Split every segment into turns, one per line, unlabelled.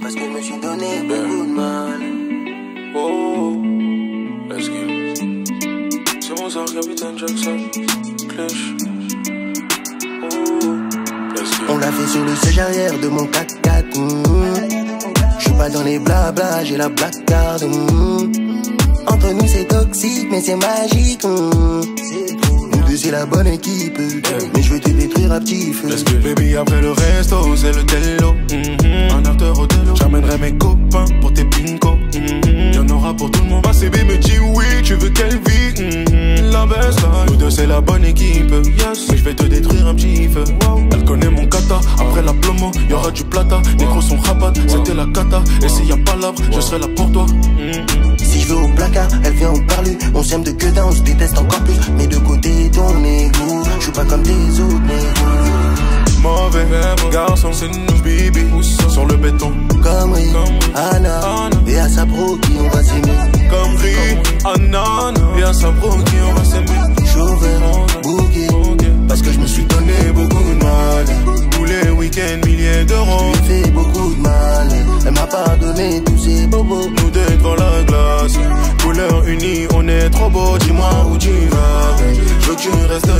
Parce que je me suis donné beaucoup de mal.
Oh, let's get C'est mon sort, Capitaine Jackson? Clash. Oh,
On l'a fait sur le siège arrière de mon 4x4. mm. Je suis pas dans les blabla, j'ai la black mm. Entre nous c'est toxique, mais c'est magique. mm. Nous deux c'est la bonne équipe. Mais je veux te détruire à petit feu.
Let's get Baby, après le resto, c'est le tello. Mhm. Un after au tello. J'amènerai mes copains pour tes pinko. Mhm. Y'en aura pour tout le monde. Ma CB me dit oui, tu veux qu'elle vit? Mhm. La best life. Nous deux, c'est la bonne équipe. Yes. Mais je vais te détruire un petit feu. Elle connaît mon kata. Après la plomo, y'aura du plata. Négro sont rabat, c'était la cata. Et s'il y a pas l'arbre, je serai là pour toi. Mhm.
Si je vais au placard, elle vient au parlu. On s'aime de que d'un, on se déteste encore plus. Mais de côté
garçon, c'est nous, baby. Sur le béton.
Comme oui, Anna, et à sa pro qui on va s'aimer.
Comme Anana. Et à sa pro qui on va s'aimer.
Chauveur, bouquet,
Parce que je me suis donné beaucoup de mal. Tous les week-ends, milliers d'euros.
je lui ai fait beaucoup de mal. Elle m'a pardonné tous ces bobos.
Nous deux devant la glace. Couleur unie, on est trop beau. Dis-moi où tu vas. Je veux que tu restes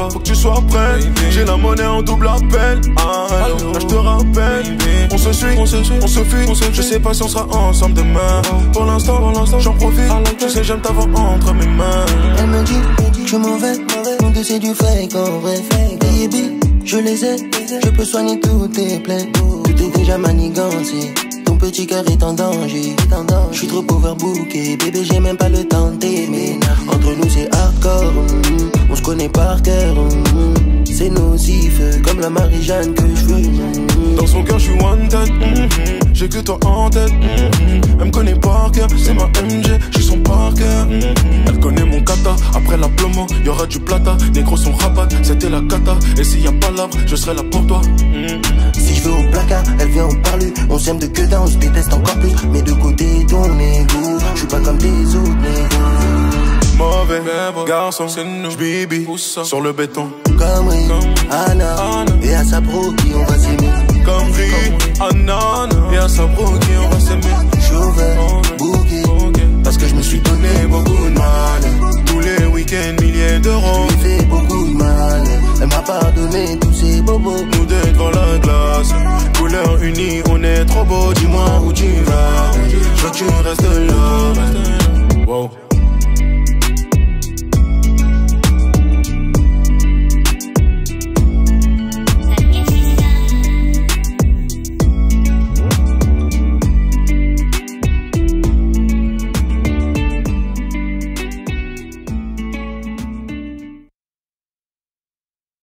là-bas, faut que tu sois prêt. J'ai la monnaie en double appel. Là, je te rappelle, on se suit, on se suit, on se fuit. Je sais pas si on sera ensemble demain. Pour l'instant, pour l'instant, j'en profite. Tu sais, j'aime t'avoir entre mes mains.
Elle me dit, je suis mauvais, nous deux c'est du fake en vrai. Baby, je les ai, je peux soigner toutes tes plaies. Tout est déjà manigancé, ton petit cœur est en danger. Je suis trop overbooké, bébé j'ai même pas le temps de mm, connaît par cœur. mm, C'est nocif, comme la Marie-Jeanne que je veux. mm.
Dans son cœur, je suis wanted. mhm. J'ai que toi en tête. mhm. Elle me connaît par cœur, c'est ma MG, je suis son parker. mhm. Elle connaît mon kata. Après la plomo, y'aura du plata. Négro sont rabat, c'était la cata. Et s'il y a pas l'arbre, je serai là pour toi.
Si je vais au placard, elle vient au parlu. On s'aime de que d'un, on se déteste encore plus. Mais de côté ton égo, je suis pas comme des.
Mauvais garçon, c'est nous, baby. Sur le béton.
Comme Anna, et à sa pro qui on va s'aimer.
Comme Anana. Et à sa pro qui on va s'aimer.
Chauveur, bouquet,
Parce que je me suis donné beaucoup de mal. Tous les week-ends, milliers d'euros.
je fait beaucoup de mal. Elle m'a pardonné tous ces bobos.
Nous deux devant la glace. Couleur unie, on est trop beau. Dis-moi